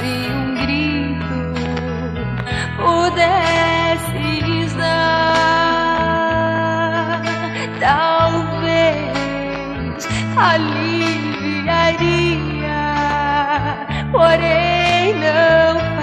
se um grito pudesse dar, talvez aliviaria, porém não.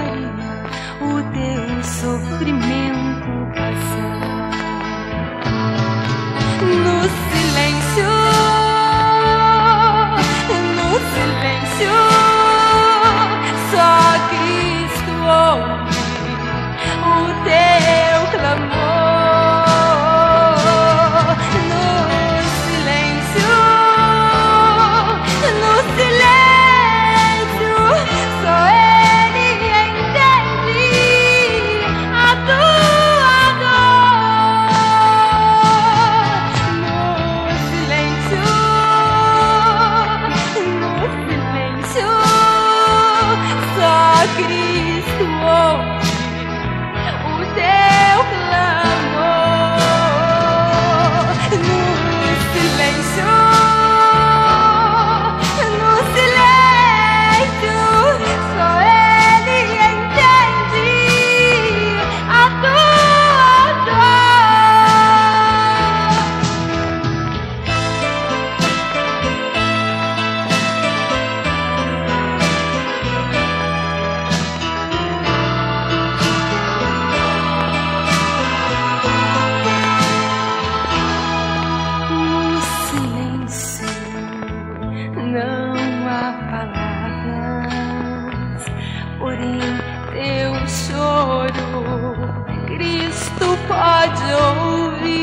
Pode ouvir,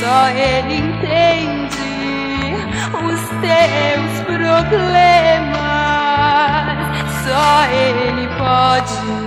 só Ele entende os teus problemas, só Ele pode.